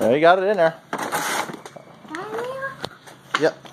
There you got it in there. Yep.